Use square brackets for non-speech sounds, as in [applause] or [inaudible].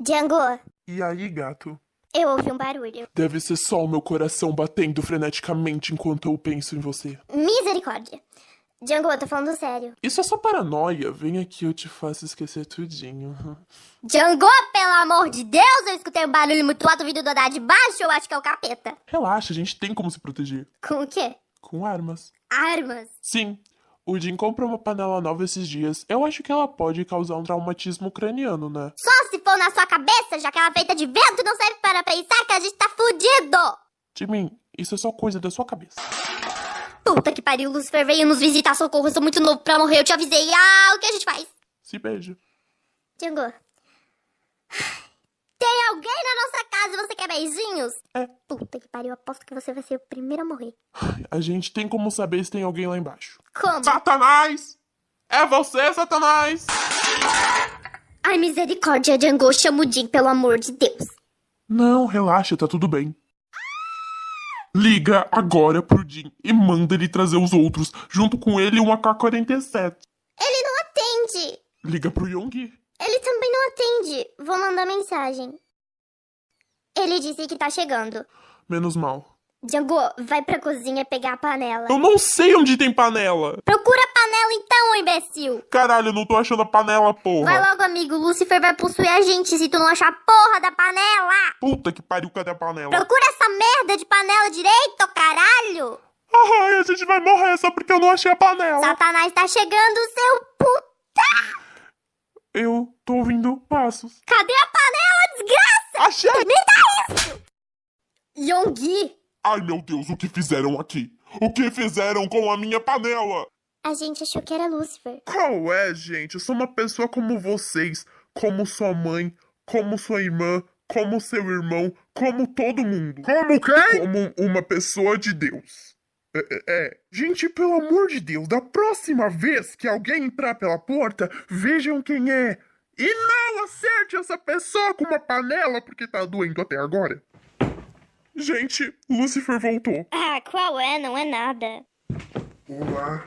Django, E aí, gato? eu ouvi um barulho. Deve ser só o meu coração batendo freneticamente enquanto eu penso em você. Misericórdia. Django, eu tô falando sério. Isso é só paranoia. Vem aqui, eu te faço esquecer tudinho. [laughs] Django, pelo amor de Deus, eu escutei um barulho muito alto vindo do andar de baixo, eu acho que é o capeta. Relaxa, a gente tem como se proteger. Com o quê? Com armas. Armas. Sim. O Jim comprou uma panela nova esses dias. Eu acho que ela pode causar um traumatismo craniano, né? Só se for na sua cabeça, já que ela é feita de vento e não serve para pensar que a gente tá fudido. Jimin, isso é só coisa da sua cabeça. Puta que pariu, Lucifer veio nos visitar, socorro, eu sou muito novo pra morrer, eu te avisei. Ah, o que a gente faz? Se beija. Django. Tem alguém na nossa casa e você quer beijinhos? É. Puta que pariu, aposto que você vai ser o primeiro a morrer. A gente tem como saber se tem alguém lá embaixo. Como? Satanás! É você, Satanás! Ai, misericórdia, Django, chama o Jim, pelo amor de Deus. Não, relaxa, tá tudo bem. Liga agora pro Jim e manda ele trazer os outros, junto com ele um AK-47. Ele não atende. Liga pro Yonggi. Ele também não atende. Vou mandar mensagem. Ele disse que tá chegando. Menos mal. Django, vai pra cozinha pegar a panela. Eu não sei onde tem panela! Procura a panela então, imbecil. Caralho, eu não tô achando a panela, porra! Vai logo, amigo. Lucifer vai possuir a gente se tu não achar a porra da panela. Puta que pariu, cadê a panela? Procura essa merda de panela direito, caralho. Ai, a gente vai morrer só porque eu não achei a panela. Satanás tá chegando, seu puta. Eu tô ouvindo passos. Cadê a? Achei! Me dá isso. Yonggi. Ai, meu Deus, o que fizeram aqui? O que fizeram com a minha panela? A gente achou que era Lucifer. Qual é, gente? Eu sou uma pessoa como vocês, como sua mãe, como sua irmã, como seu irmão, como todo mundo. Como quem? Como uma pessoa de Deus. É, é, é. Gente, pelo amor de Deus, da próxima vez que alguém entrar pela porta, vejam quem é. E não acerte essa pessoa com uma panela porque tá doendo até agora. Gente, Lucifer voltou. Ah, qual é? Não é nada. Olá,